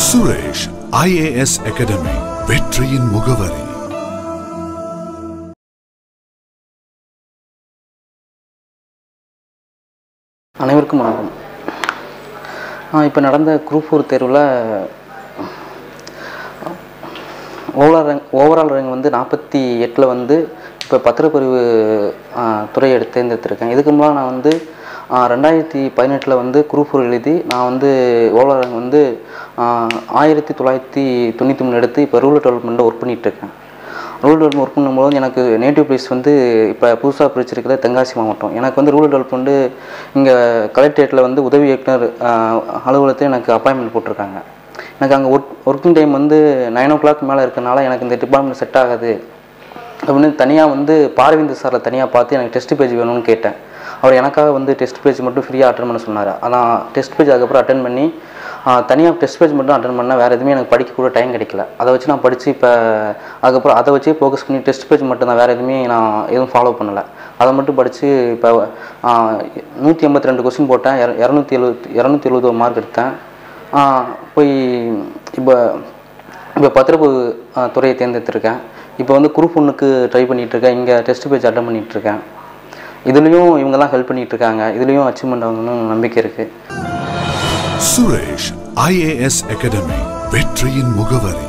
Suresh IAS academy வெற்றியின் முகவரி. அனைவருக்கும் வணக்கம். இப்போ நடந்த குரூப் ஃபோர் தேர்வில் ஓவரால் ரேங்க் ஓவரால் ரேங்க் வந்து நாற்பத்தி எட்டில் வந்து இப்போ பத்திரப்பதிவு துறை துறையை எடுத்து தேர்ந்தெடுத்திருக்கேன் இதுக்கு முன்னால் நான் வந்து ரெண்டாயிரத்தி பதினெட்டில் வந்து குரூப் ஃபோர் எழுதி நான் வந்து ஓவரால் ரேங்க் வந்து ஆயிரத்தி தொள்ளாயிரத்தி தொண்ணூற்றி மூணு எடுத்து இப்போ ரூரல் டெவலப்மெண்ட்டில் ஒர்க் பண்ணிகிட்ருக்கேன் ரூரல் டெவலப்மெண்ட் ஒர்க் பண்ணும்போது எனக்கு நேட்டிவ் பிளேஸ் வந்து இப்போ புதுசாக பிரிச்சிருக்கிற தென்காசி மாவட்டம். எனக்கு வந்து ரூரல் டெவலப்மெண்ட்டு இங்கே கலெக்டரேட்டில் வந்து உதவி இயக்குனர் அலுவலகத்தில் எனக்கு அப்பாயின்மெண்ட் போட்டிருக்காங்க. எனக்கு அங்கே ஒர்க் ஒர்க்கிங் டைம் வந்து நைன் ஓ கிளாக் மேலே இருக்கனால எனக்கு இந்த டிபார்ட்மெண்ட் செட் ஆகாது. அப்படின்னு தனியாக வந்து பாரவிந்து சாரில் தனியாக பார்த்து எனக்கு டெஸ்ட் பேஜ் வேணும்னு கேட்டேன். அவர் எனக்காக வந்து டெஸ்ட் பேஜ் மட்டும் ஃப்ரீயாக அட்டன் பண்ண சொன்னார். ஆனால் டெஸ்ட் பேஜ் அதுக்கப்புறம் அட்டன் பண்ணி தனியாக டெஸ்ட் பேஜ் மட்டும் அட்டன் பண்ணால் வேறு எதுவுமே எனக்கு படிக்க கூட டைம் கிடைக்கல. அதை வச்சு நான் படித்து இப்போ அதுக்கப்புறம் அதை வச்சே ஃபோக்கஸ் பண்ணி டெஸ்ட் பேஜ் மட்டும் தான் வேறு எதுவுமே நான் எதுவும் ஃபாலோ பண்ணலை. அதை மட்டும் படித்து இப்போ நூற்றி எண்பத்தி ரெண்டு கொஸ்டின் போட்டேன். இர- இரநூத்தி எழுபத்தி இரநூத்தி எழுபது மார்க் எடுத்தேன். போய் இப்போ இப்போ பத்திரப்பு துறையை தேர்ந்தெடுத்திருக்கேன். இப்போ வந்து குரூப் ஒன்றுக்கு ட்ரை பண்ணிகிட்டு இருக்கேன். இங்கே டெஸ்ட் பேஜ் அட்டன் பண்ணிகிட்ருக்கேன் இதுலேயும் இவங்கெல்லாம் ஹெல்ப் பண்ணிகிட்டு இருக்காங்க இதுலேயும் அச்சீவ்மெண்ட் ஆகணும்னு நம்பிக்கை இருக்குது சுரேஷ் ஐஏஎஸ் அகாடமி வெற்றியின் முகவரி.